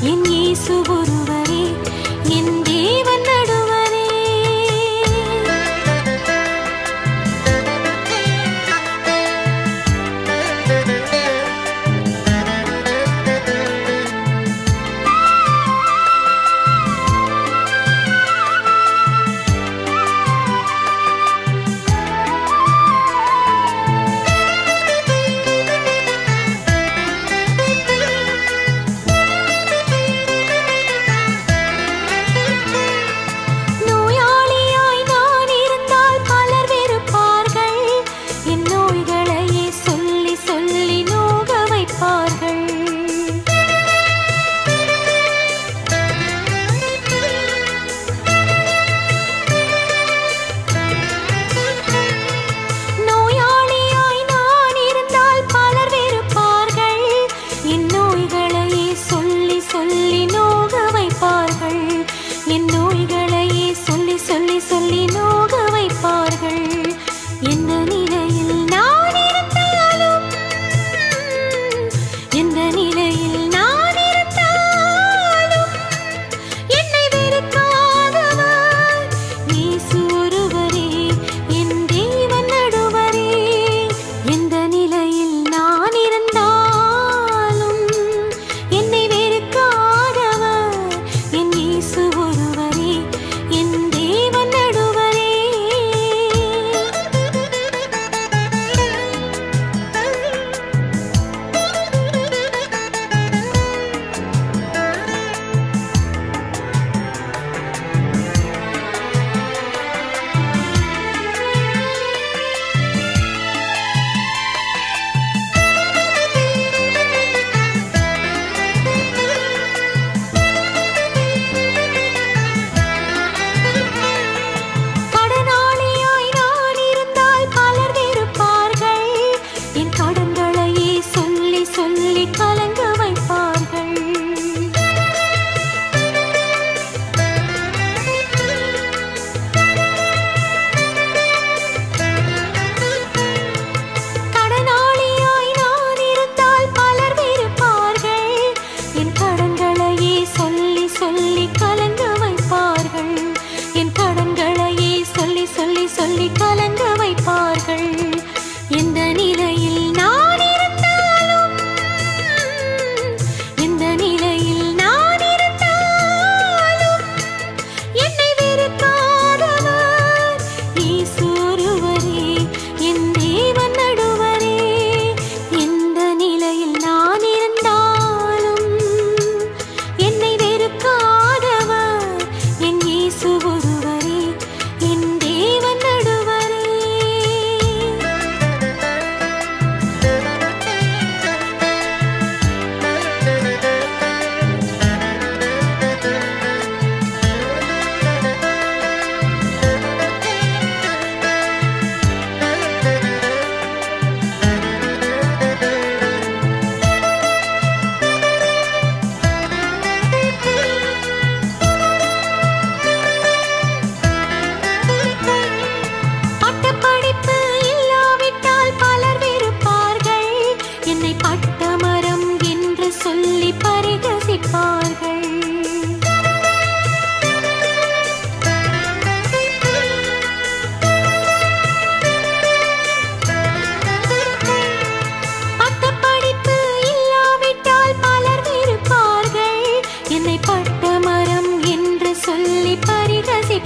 Linh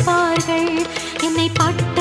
நினைப்பார்கள் என்னை பட்டு